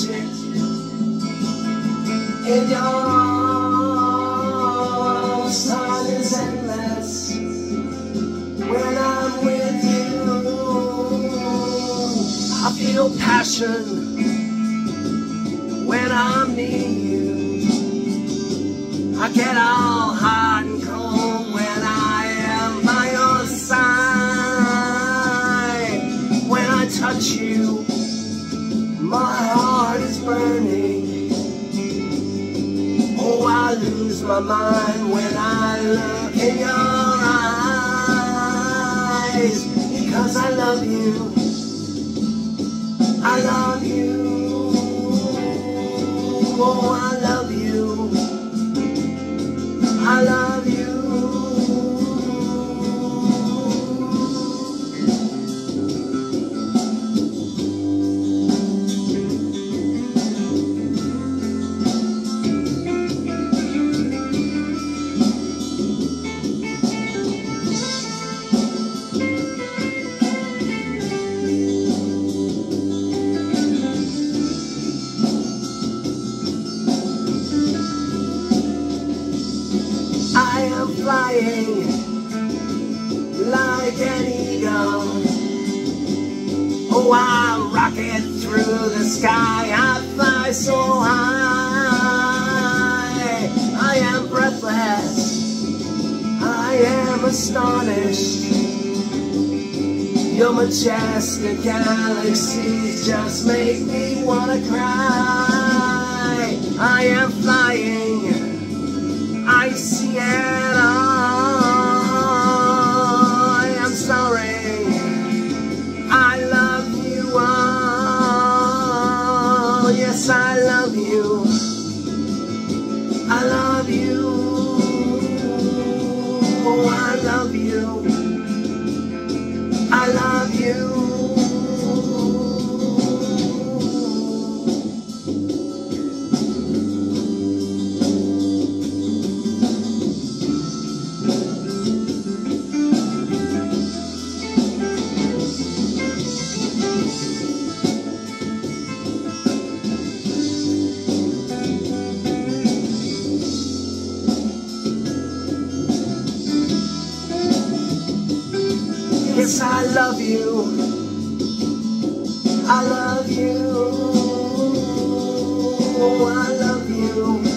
gece Eda is endless When I'm with you I feel passion. When I'm near you I get all high. My mind when I look in your eyes because I love you. I am flying like an eagle. Oh, I rocket through the sky. I fly so high. I am breathless. I am astonished. Your majestic galaxies just make me wanna cry. I am flying. I Yes, I love you. I love you. I love you.